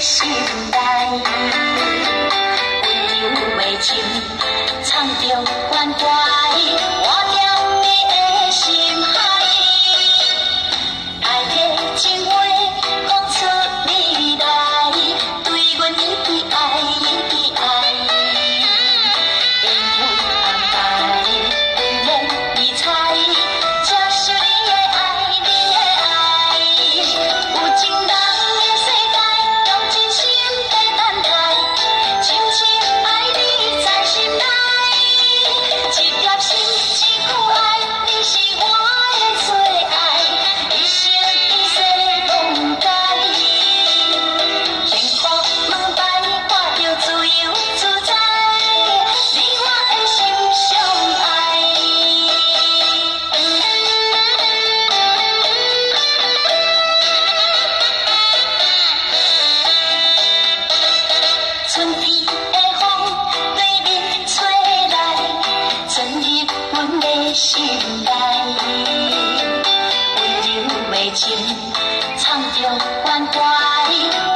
心内温柔的情唱着关怀心内。为你每情，藏着关怀。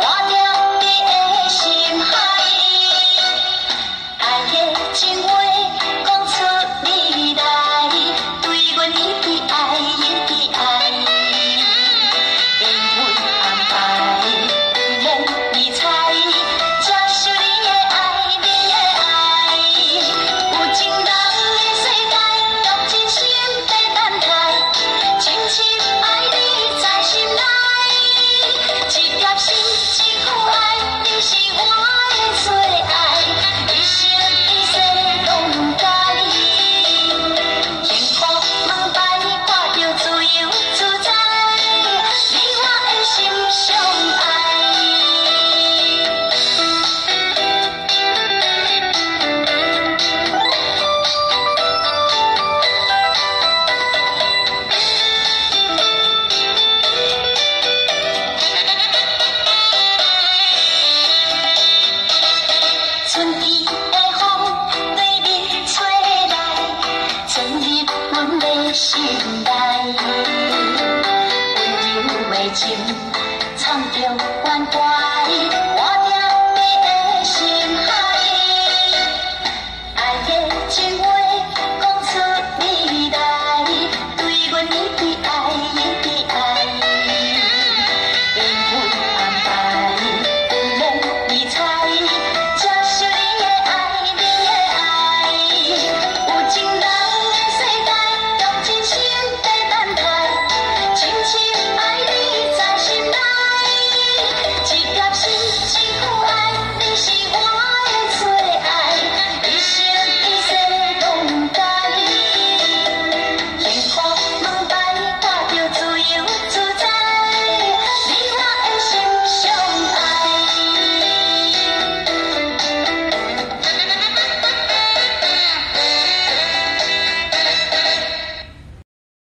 因待。温柔的情创着